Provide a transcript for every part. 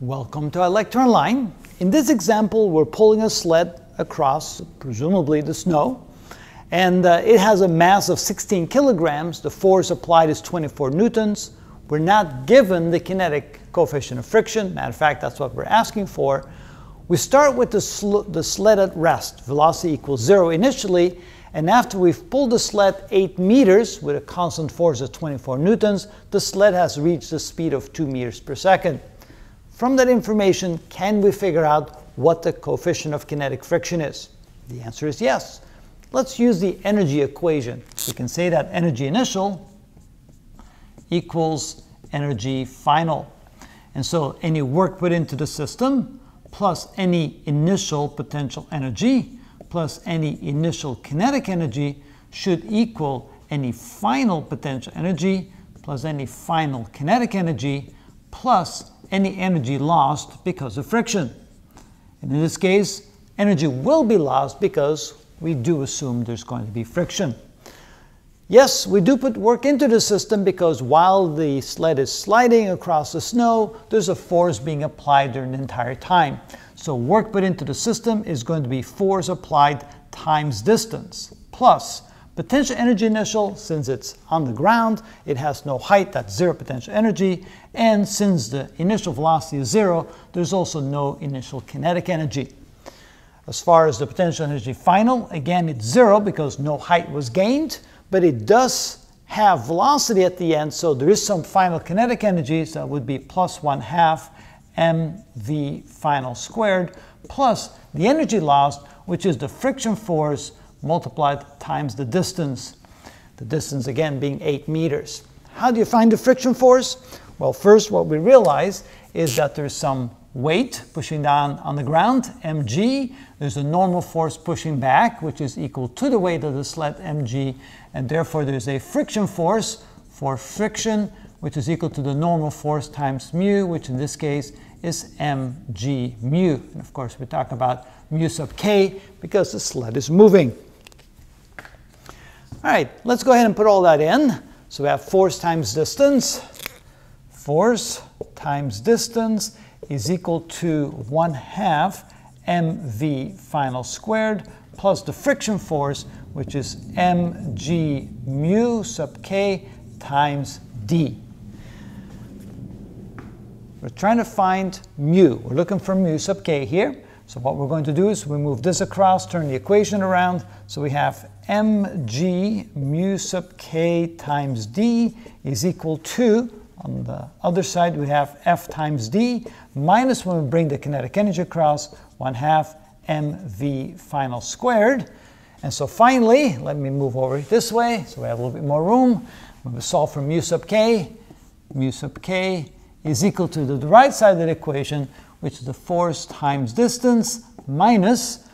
Welcome to ilectureonline. In this example, we're pulling a sled across, presumably the snow, and uh, it has a mass of 16 kilograms. The force applied is 24 newtons. We're not given the kinetic coefficient of friction. Matter of fact, that's what we're asking for. We start with the, sl the sled at rest. Velocity equals zero initially, and after we've pulled the sled 8 meters with a constant force of 24 newtons, the sled has reached a speed of 2 meters per second. From that information, can we figure out what the coefficient of kinetic friction is? The answer is yes. Let's use the energy equation. We can say that energy initial equals energy final. And so any work put into the system plus any initial potential energy plus any initial kinetic energy should equal any final potential energy plus any final kinetic energy plus any energy lost because of friction. And in this case, energy will be lost because we do assume there's going to be friction. Yes, we do put work into the system because while the sled is sliding across the snow, there's a force being applied during the entire time. So work put into the system is going to be force applied times distance plus Potential energy initial, since it's on the ground, it has no height, that's zero potential energy. And since the initial velocity is zero, there's also no initial kinetic energy. As far as the potential energy final, again, it's zero because no height was gained, but it does have velocity at the end, so there is some final kinetic energy, so that would be plus one half mv final squared, plus the energy lost, which is the friction force multiplied times the distance. The distance again being 8 meters. How do you find the friction force? Well, first what we realize is that there's some weight pushing down on the ground, mg. There's a normal force pushing back, which is equal to the weight of the sled, mg. And therefore there's a friction force for friction, which is equal to the normal force times mu, which in this case is mg mu. And of course we talk about mu sub k because the sled is moving. All right, let's go ahead and put all that in. So we have force times distance. Force times distance is equal to 1 half mv final squared plus the friction force, which is mg mu sub k times d. We're trying to find mu. We're looking for mu sub k here. So what we're going to do is we move this across, turn the equation around. So we have mg mu sub k times d is equal to, on the other side we have f times d, minus when we bring the kinetic energy across, 1 half mv final squared. And so finally, let me move over this way so we have a little bit more room. When we solve for mu sub k, mu sub k is equal to the right side of the equation, which is the force times distance minus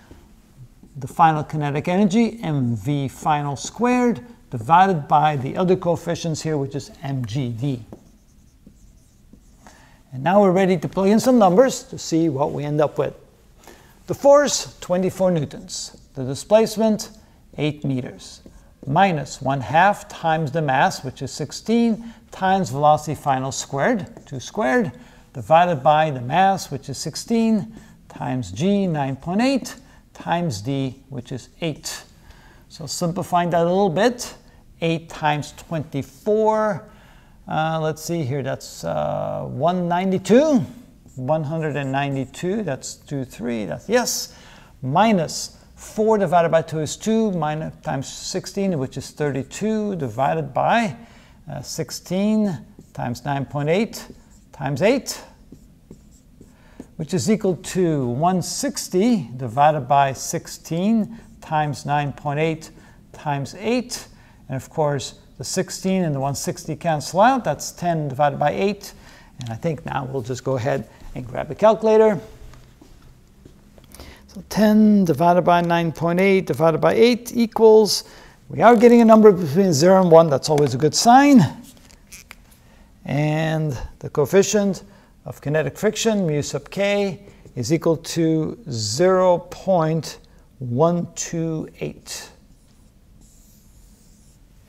the final kinetic energy, mv final squared, divided by the other coefficients here, which is mgd. And now we're ready to plug in some numbers to see what we end up with. The force, 24 newtons. The displacement, 8 meters. Minus 1 half times the mass, which is 16, times velocity final squared, 2 squared, divided by the mass, which is 16, times g, 9.8, times d, which is 8. So simplifying that a little bit, 8 times 24, uh, let's see here, that's uh, 192, 192, that's 2, 3, that's yes, minus 4 divided by 2 is 2, minus, times 16, which is 32, divided by uh, 16 times 9.8 times 8, which is equal to 160 divided by 16 times 9.8 times 8. And of course, the 16 and the 160 cancel out. That's 10 divided by 8. And I think now we'll just go ahead and grab a calculator. So 10 divided by 9.8 divided by 8 equals, we are getting a number between 0 and 1. That's always a good sign and the coefficient of kinetic friction, mu sub k, is equal to 0.128.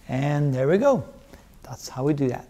And there we go. That's how we do that.